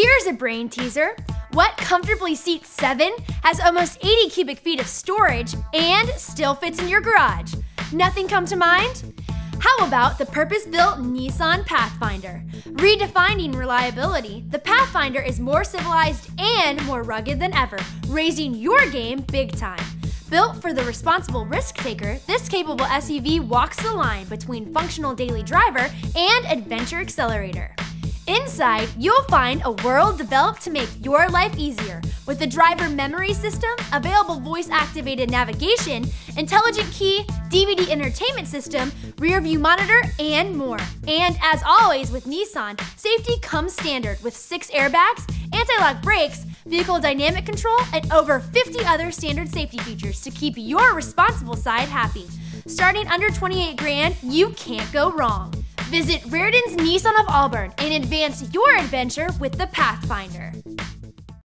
Here's a brain teaser. What comfortably seats seven, has almost 80 cubic feet of storage, and still fits in your garage? Nothing come to mind? How about the purpose-built Nissan Pathfinder? Redefining reliability, the Pathfinder is more civilized and more rugged than ever, raising your game big time. Built for the responsible risk taker, this capable SUV walks the line between functional daily driver and adventure accelerator. Inside, you'll find a world developed to make your life easier with the driver memory system, available voice activated navigation, intelligent key, DVD entertainment system, rear view monitor, and more. And as always with Nissan, safety comes standard with six airbags, anti lock brakes, vehicle dynamic control, and over 50 other standard safety features to keep your responsible side happy. Starting under 28 grand, you can't go wrong. Visit Rairdon's Nissan of Auburn and advance your adventure with the Pathfinder.